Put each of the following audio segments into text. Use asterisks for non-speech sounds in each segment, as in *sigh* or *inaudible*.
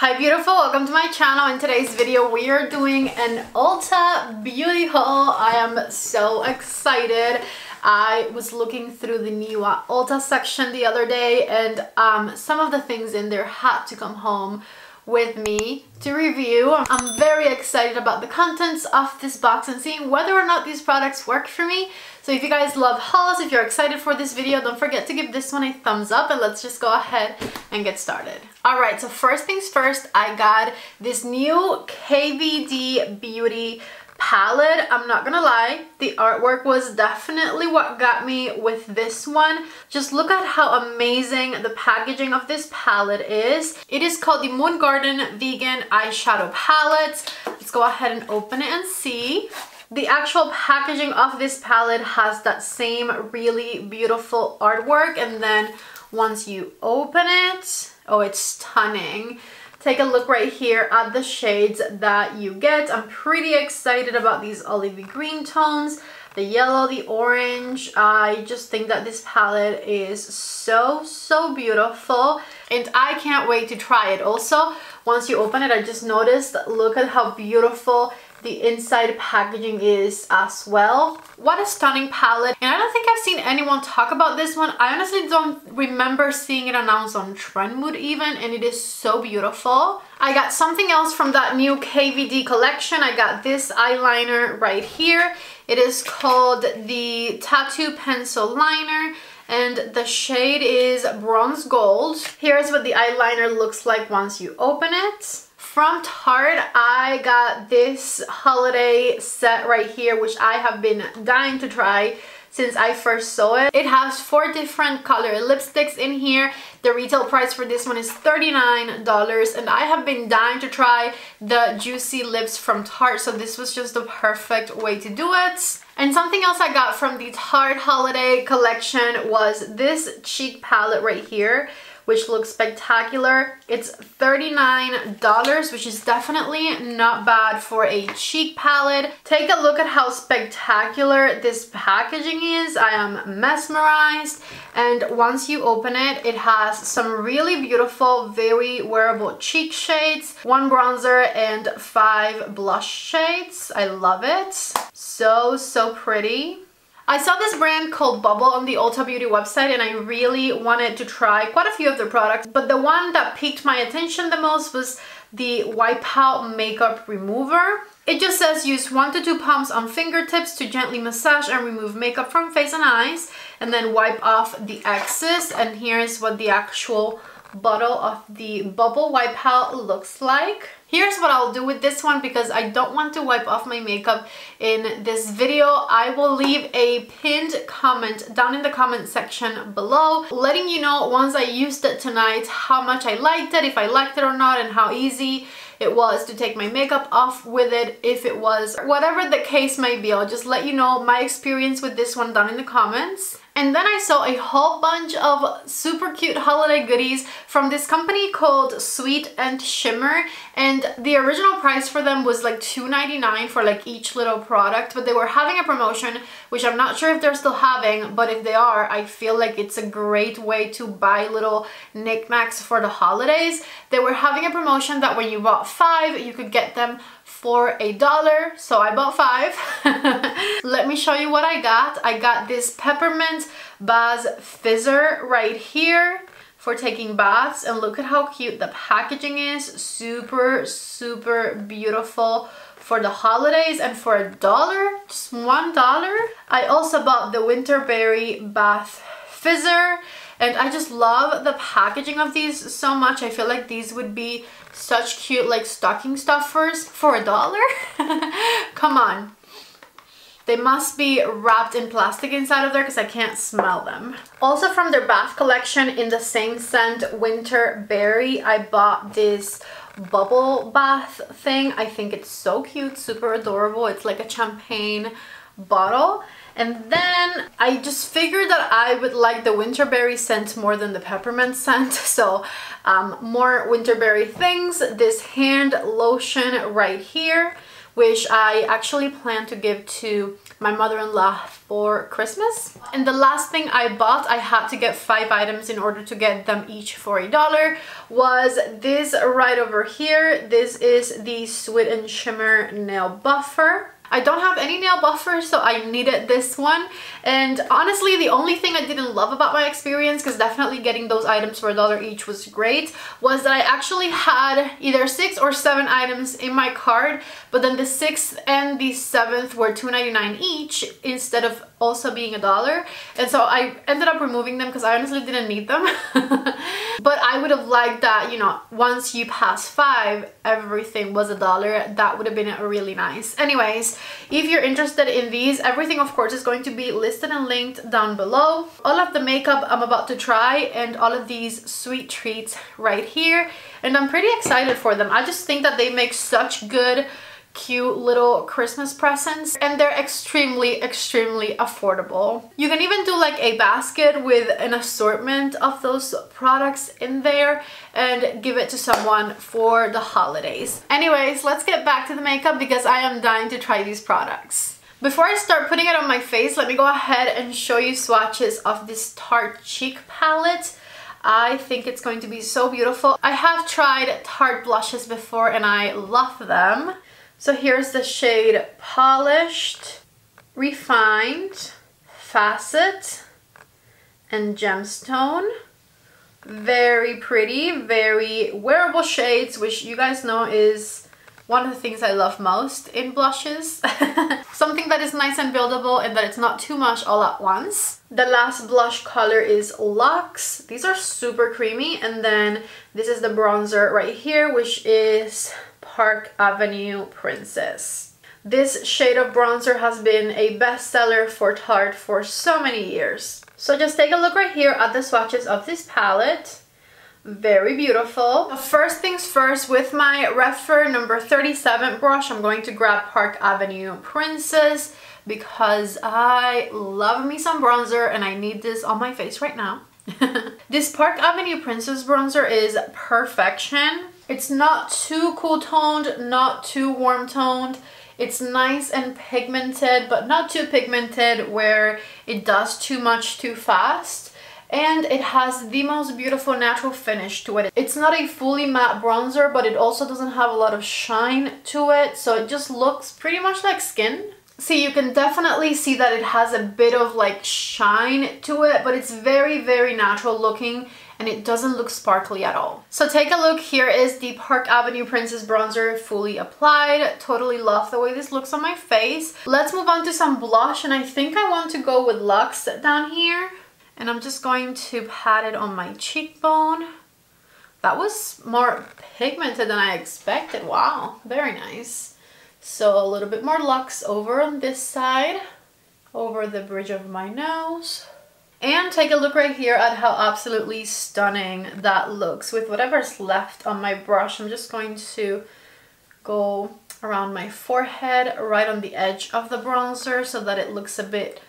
Hi beautiful, welcome to my channel. In today's video we are doing an Ulta beauty haul. I am so excited. I was looking through the new uh, Ulta section the other day and um, some of the things in there had to come home with me to review. I'm very excited about the contents of this box and seeing whether or not these products work for me. So if you guys love hauls, if you're excited for this video, don't forget to give this one a thumbs up and let's just go ahead and get started. Alright, so first things first, I got this new KVD Beauty palette. I'm not gonna lie the artwork was definitely what got me with this one. Just look at how amazing the packaging of this palette is. It is called the Moongarden vegan eyeshadow palette. Let's go ahead and open it and see the actual packaging of this palette has that same really beautiful artwork and then once you open it oh it's stunning take a look right here at the shades that you get. I'm pretty excited about these olivey green tones, the yellow, the orange. I just think that this palette is so, so beautiful and I can't wait to try it. Also, once you open it, I just noticed, look at how beautiful the inside packaging is as well. What a stunning palette. And I don't think I've seen anyone talk about this one. I honestly don't remember seeing it announced on Trendmood even and it is so beautiful. I got something else from that new KVD collection. I got this eyeliner right here. It is called the Tattoo Pencil Liner and the shade is bronze gold. Here's what the eyeliner looks like once you open it. From Tarte, I got this holiday set right here, which I have been dying to try since I first saw it. It has four different color lipsticks in here. The retail price for this one is $39 and I have been dying to try the Juicy Lips from Tarte so this was just the perfect way to do it. And something else I got from the Tarte holiday collection was this cheek palette right here which looks spectacular. It's $39, which is definitely not bad for a cheek palette. Take a look at how spectacular this packaging is. I am mesmerized. And once you open it, it has some really beautiful, very wearable cheek shades, one bronzer and five blush shades. I love it. So, so pretty. I saw this brand called Bubble on the Ulta Beauty website and I really wanted to try quite a few of their products but the one that piqued my attention the most was the Wipeout Makeup Remover. It just says use one to two pumps on fingertips to gently massage and remove makeup from face and eyes and then wipe off the excess and here's what the actual bottle of the bubble wipeout looks like. Here's what I'll do with this one because I don't want to wipe off my makeup in this video. I will leave a pinned comment down in the comment section below letting you know once I used it tonight how much I liked it, if I liked it or not and how easy it was to take my makeup off with it if it was whatever the case may be I'll just let you know my experience with this one down in the comments and then I saw a whole bunch of super cute holiday goodies from this company called Sweet and Shimmer. And the original price for them was like $2.99 for like each little product. But they were having a promotion, which I'm not sure if they're still having. But if they are, I feel like it's a great way to buy little knickknacks for the holidays. They were having a promotion that when you bought five, you could get them for a dollar so I bought five. *laughs* Let me show you what I got. I got this peppermint buzz fizzer right here for taking baths and look at how cute the packaging is. Super super beautiful for the holidays and for a dollar just one dollar. I also bought the winterberry bath fizzer and I just love the packaging of these so much. I feel like these would be such cute like stocking stuffers for a dollar. *laughs* Come on. They must be wrapped in plastic inside of there because I can't smell them. Also from their bath collection in the same scent Winter Berry, I bought this bubble bath thing. I think it's so cute, super adorable. It's like a champagne bottle and then I just figured that I would like the winterberry scent more than the peppermint scent. *laughs* So um, more winterberry things. This hand lotion right here which I actually plan to give to my mother-in-law for Christmas. And the last thing I bought, I had to get five items in order to get them each for a dollar, was this right over here. This is the Sweet and Shimmer Nail Buffer. I don't have any nail buffers, so I needed this one. And honestly, the only thing I didn't love about my experience, because definitely getting those items for a dollar each was great, was that I actually had either six or seven items in my cart, but then the sixth and the seventh were $2.99 each instead of also being a dollar. And so I ended up removing them because I honestly didn't need them. *laughs* but I would have liked that, you know, once you pass five, everything was a dollar. That would have been really nice. Anyways, if you're interested in these, everything of course is going to be listed and linked down below. All of the makeup I'm about to try and all of these sweet treats right here. And I'm pretty excited for them. I just think that they make such good cute little Christmas presents and they're extremely, extremely affordable. You can even do like a basket with an assortment of those products in there and give it to someone for the holidays. Anyways, let's get back to the makeup because I am dying to try these products. Before I start putting it on my face, let me go ahead and show you swatches of this Tarte Cheek palette. I think it's going to be so beautiful. I have tried Tarte blushes before and I love them. So here's the shade Polished, Refined, Facet, and Gemstone. Very pretty, very wearable shades, which you guys know is one of the things I love most in blushes. *laughs* Something that is nice and buildable and that it's not too much all at once. The last blush color is Luxe. These are super creamy. And then this is the bronzer right here, which is Park Avenue Princess. This shade of bronzer has been a bestseller for Tarte for so many years. So just take a look right here at the swatches of this palette. Very beautiful. First things first, with my Rephr number 37 brush, I'm going to grab Park Avenue Princess because I love me some bronzer and I need this on my face right now. *laughs* this Park Avenue Princess bronzer is perfection. It's not too cool toned, not too warm toned. It's nice and pigmented, but not too pigmented where it does too much too fast. And it has the most beautiful natural finish to it. It's not a fully matte bronzer, but it also doesn't have a lot of shine to it. So it just looks pretty much like skin. See, you can definitely see that it has a bit of like shine to it, but it's very, very natural looking and it doesn't look sparkly at all. So take a look, here is the Park Avenue Princess Bronzer fully applied. Totally love the way this looks on my face. Let's move on to some blush and I think I want to go with Luxe down here. And I'm just going to pat it on my cheekbone. That was more pigmented than I expected. Wow, very nice. So a little bit more Luxe over on this side, over the bridge of my nose. And take a look right here at how absolutely stunning that looks. With whatever's left on my brush, I'm just going to go around my forehead, right on the edge of the bronzer so that it looks a bit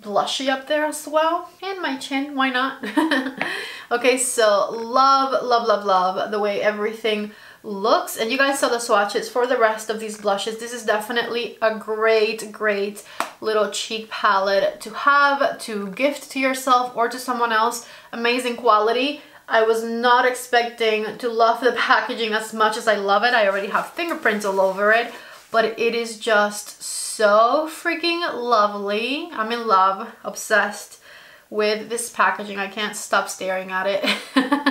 blushy up there as well. And my chin, why not? *laughs* okay, so love, love, love, love the way everything looks. And you guys saw the swatches for the rest of these blushes. This is definitely a great great little cheek palette to have to gift to yourself or to someone else. Amazing quality. I was not expecting to love the *laughs* packaging as much as I love it. I already have fingerprints all over it but it is just so freaking lovely. I'm in love obsessed with this packaging. I can't stop staring at it *laughs*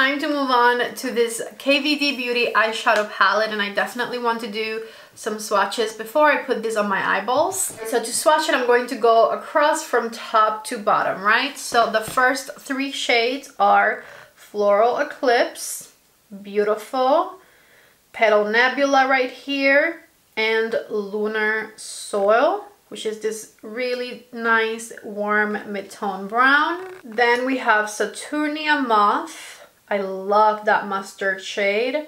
time to move on to this KVD Beauty eyeshadow palette and I definitely want to do some swatches before I put this on my eyeballs. So to swatch it, I'm going to go across from top to bottom, right? So the first three shades are Floral Eclipse, Beautiful, Petal Nebula right here, and Lunar Soil which is this really nice warm mid-tone brown. Then we have Saturnia Moth, I love that mustard shade.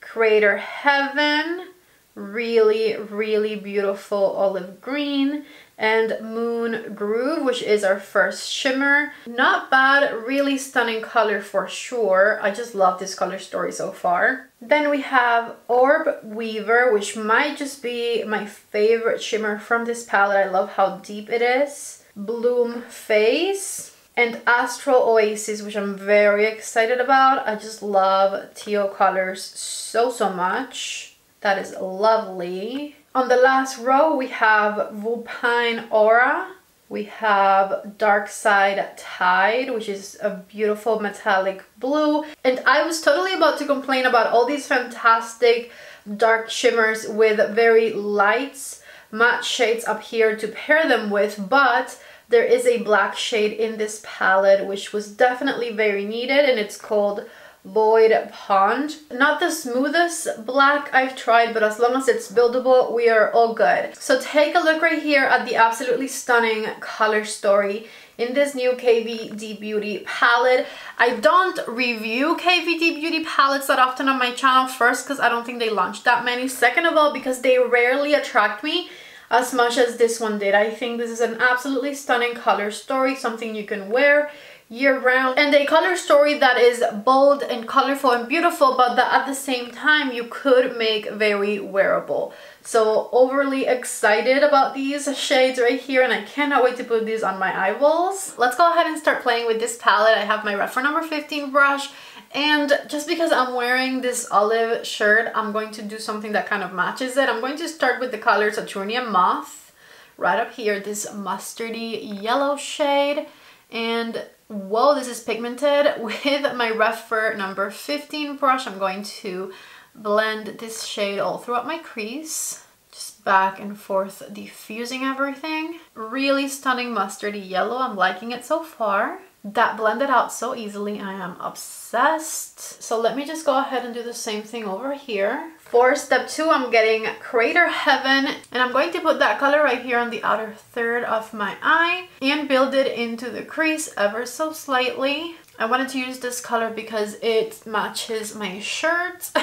Crater Heaven, really, really beautiful olive green and Moon Groove, which is our first shimmer. Not bad, really stunning color for sure. I just love this color story so far. Then we have Orb Weaver, which might just be my favorite shimmer from this palette. I love how deep it is. Bloom Face and Astral Oasis, which I'm very excited about. I just love teal colors so, so much. That is lovely. On the last row, we have Vulpine Aura. We have Dark Side Tide, which is a beautiful metallic blue. And I was totally about to complain about all these fantastic dark shimmers with very lights, matte shades up here to pair them with, but there is a black shade in this palette, which was definitely very needed, and it's called Void Pond. Not the smoothest black I've tried, but as long as it's buildable, we are all good. So take a look right here at the absolutely stunning color story in this new KVD Beauty palette. I don't review KVD Beauty palettes that often on my channel. First, because I don't think they launch that many. Second of all, because they rarely attract me as much as this one did. I think this is an absolutely stunning color story, something you can wear year round and a color story that is bold and colorful and beautiful but that at the same time you could make very wearable. So overly excited about these shades right here and I cannot wait to put these on my eyeballs. Let's go ahead and start playing with this palette. I have my Rephr number 15 brush and just because I'm wearing this olive shirt I'm going to do something that kind of matches it. I'm going to start with the color Saturnian Moth right up here this mustardy yellow shade. And whoa this is pigmented *laughs* with my Rephr number 15 brush. I'm going to blend this shade all throughout my crease just back and forth diffusing everything. Really stunning mustardy yellow. I'm liking it so far that blended out so easily I am obsessed so let me just go ahead and do the same thing over here for step two, I'm getting Crater Heaven and I'm going to put that color right here on the outer third of my eye and build it into the crease ever so slightly. I wanted to use this color because it matches my shirt. *laughs*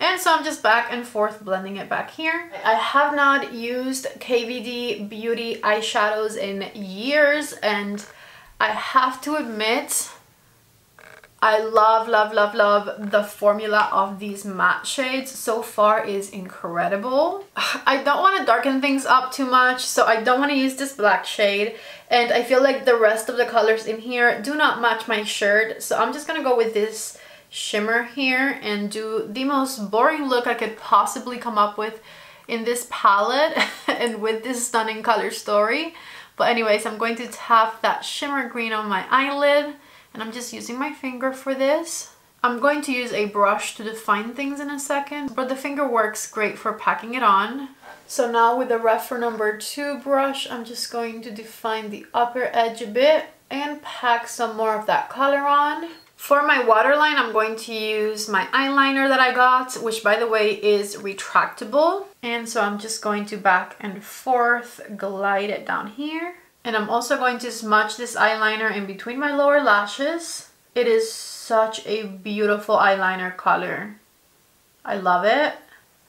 And so I'm just back and forth blending it back here. I have not used KVD Beauty eyeshadows in years and I have to admit I love, love, love, love the formula of these matte shades. So far is incredible. *sighs* I don't want to darken things up too much, so I don't want to use this black shade. And I feel like the rest of the colors in here do not match my shirt. So I'm just going to go with this shimmer here and do the most boring look I could possibly come up with in this palette *laughs* and with this stunning color story. But anyways, I'm going to tap that shimmer green on my eyelid and I'm just using my finger for this. I'm going to use a brush to define things in a second, but the finger works great for packing it on. So now with the Rephr number two brush, I'm just going to define the upper edge a bit and pack some more of that color on. For my waterline, I'm going to use my eyeliner that I got, which by the way is retractable. And so I'm just going to back and forth glide it down here. And I'm also going to smudge this eyeliner in between my lower lashes. It is such a beautiful eyeliner color. I love it.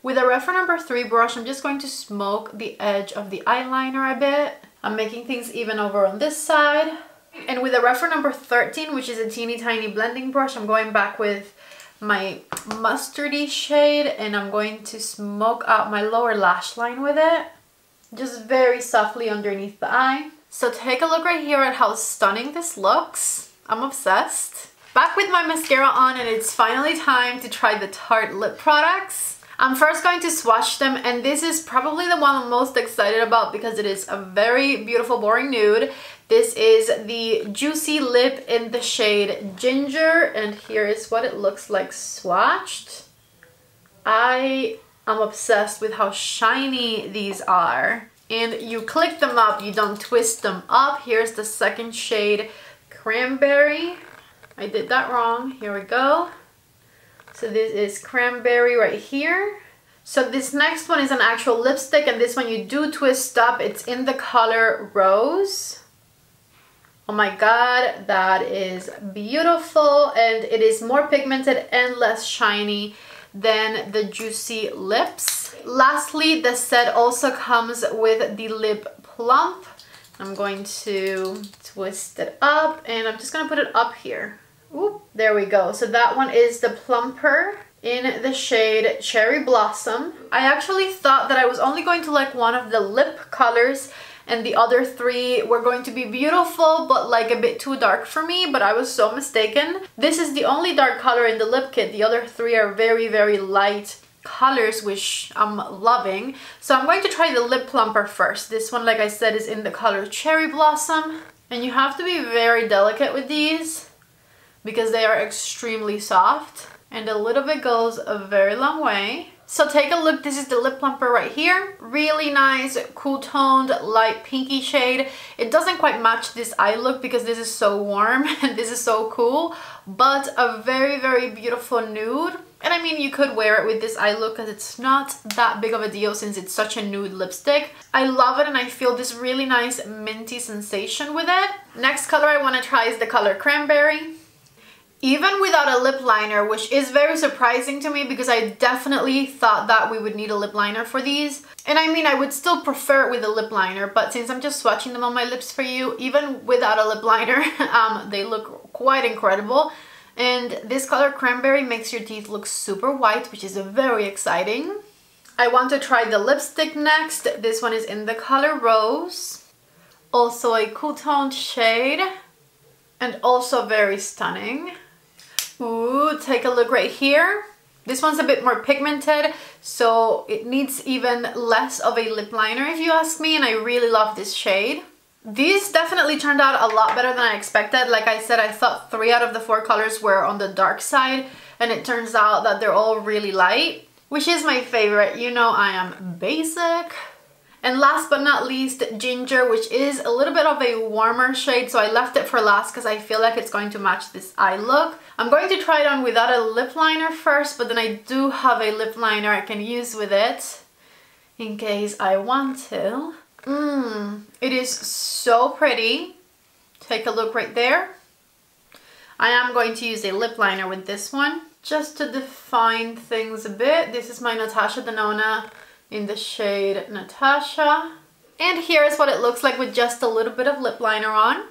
With a Rephr number 3 brush, I'm just going to smoke the edge of the eyeliner a bit. I'm making things even over on this side. And with a Rephr number 13, which is a teeny tiny blending brush, I'm going back with my mustardy shade and I'm going to smoke out my lower lash line with it. Just very softly underneath the eye. So take a look right here at how stunning this looks. I'm obsessed. Back with my mascara on and it's finally time to try the Tarte lip products. I'm first going to swatch them and this is probably the one I'm most excited about because it is a very beautiful boring nude. This is the Juicy Lip in the shade Ginger and here is what it looks like swatched. I am obsessed with how shiny these are and you click them up, you don't twist them up. Here's the second shade, Cranberry. I did that wrong, here we go. So this is Cranberry right here. So this next one is an actual lipstick and this one you do twist up. It's in the color Rose. Oh my god, that is beautiful and it is more pigmented and less shiny than the Juicy Lips. Lastly, the set also comes with the Lip Plump. I'm going to twist it up and I'm just gonna put it up here. Oop, there we go. So that one is the Plumper in the shade Cherry Blossom. I actually thought that I was only going to like one of the lip colors and the other three were going to be beautiful but like a bit too dark for me but I was so mistaken. This is the only dark color in the lip kit. The other three are very very light colors which I'm loving. So I'm going to try the lip plumper first. This one like I said is in the color Cherry Blossom and you have to be very delicate with these because they are extremely soft and a little bit goes a very long way. So take a look, this is the lip plumper right here. Really nice, cool toned, light pinky shade. It doesn't quite match this eye look because this is so warm *laughs* and this is so cool, but a very, very beautiful nude. And I mean, you could wear it with this eye look because it's not that big of a deal since it's such a nude lipstick. I love it and I feel this really nice minty sensation with it. Next color I want to try is the color Cranberry even without a lip liner, which is very surprising to me because I definitely thought that we would need a lip liner for these. And I mean, I would still prefer it with a lip liner, but since I'm just swatching them on my lips for you, even without a lip liner, *laughs* um, they look quite incredible. And this color cranberry makes your teeth look super white, which is very exciting. I want to try the lipstick next. This one is in the color Rose. Also a cool toned shade and also very stunning. Ooh, take a look right here. This one's a bit more pigmented, so it needs even less of a lip liner if you ask me, and I really love this shade. These definitely turned out a lot better than I expected. Like I said, I thought three out of the four colors were on the dark side, and it turns out that they're all really light, which is my favorite. You know I am basic. And last but not least, Ginger, which is a little bit of a warmer shade, so I left it for last because I feel like it's going to match this eye look. I'm going to try it on without a lip liner first, but then I do have a lip liner I can use with it in case I want to. Mmm, it is so pretty. Take a look right there. I am going to use a lip liner with this one just to define things a bit. This is my Natasha Denona in the shade Natasha. And here is what it looks like with just a little bit of lip liner on.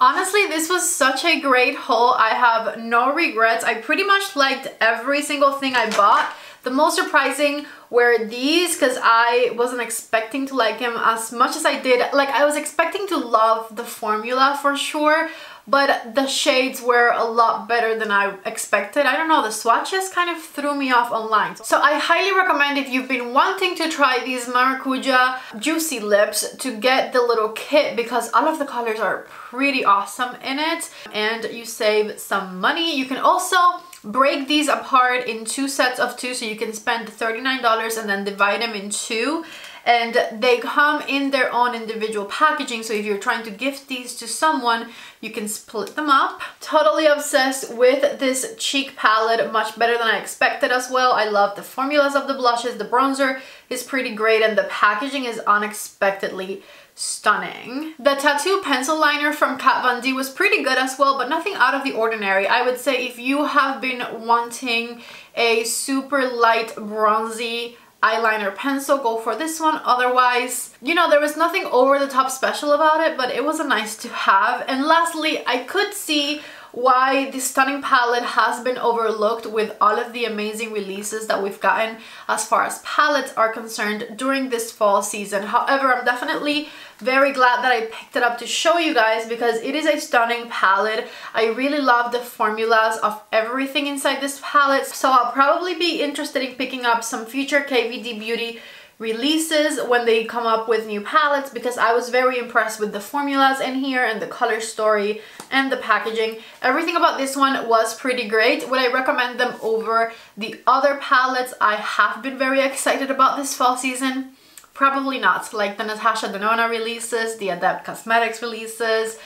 Honestly, this was such a great haul. I have no regrets. I pretty much liked every single thing I bought. The most surprising were these because I wasn't expecting to like them as much as I did. Like I was expecting to love the formula for sure, but the shades were a lot better than I expected. I don't know, the swatches kind of threw me off online. So I highly recommend if you've been wanting to try these Maracuja Juicy Lips to get the little kit because all of the colors are pretty awesome in it and you save some money. You can also break these apart in two sets of two so you can spend $39 and then divide them in two and they come in their own individual packaging so if you're trying to gift these to someone you can split them up totally obsessed with this cheek palette much better than I expected as well I love the formulas of the blushes the bronzer is pretty great and the packaging is unexpectedly stunning. The tattoo pencil liner from Kat Von D was pretty good as well, but nothing out of the ordinary. I would say if you have been wanting a super light bronzy eyeliner pencil go for this one. Otherwise you know there was nothing over the top special about it but it was a nice to have. And lastly I could see why this stunning palette has been overlooked with all of the amazing releases that we've gotten as far as palettes are concerned during this fall season. However, I'm definitely very glad that I picked it up to show you guys because it is a stunning palette. I really love the formulas of everything inside this palette. So I'll probably be interested in picking up some future KVD Beauty releases when they come up with new palettes because I was very impressed with the formulas in here and the color story and the packaging. Everything about this one was pretty great. Would I recommend them over the other palettes I have been very excited about this fall season? Probably not. Like the Natasha Denona releases, the Adept Cosmetics releases,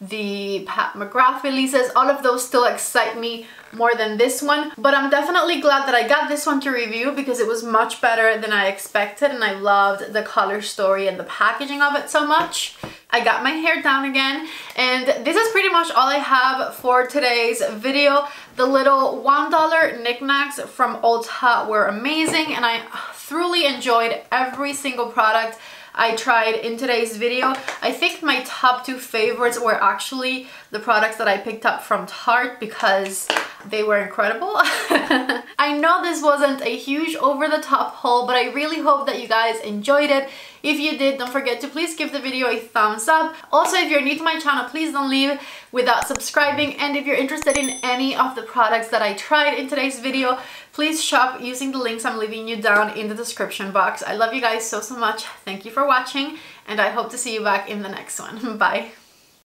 the Pat McGrath releases, all of those still excite me more than this one but I'm definitely glad that I got this one to review because it was much better than I expected and I loved the color story and the packaging of it so much. I got my hair down again and this is pretty much all I have for today's video. The little $1 knickknacks from Ulta were amazing and I thoroughly enjoyed every single product I tried in today's video. I think my top two favorites were actually the products that I picked up from Tarte because they were incredible. *laughs* I know this wasn't a huge over-the-top haul, but I really hope that you guys enjoyed it. If you did, don't forget to please give the video a thumbs up. Also, if you're new to my channel, please don't leave without subscribing. And if you're interested in any of the products that I tried in today's video, please shop using the links I'm leaving you down in the description box. I love you guys so, so much. Thank you for watching, and I hope to see you back in the next one. *laughs* Bye.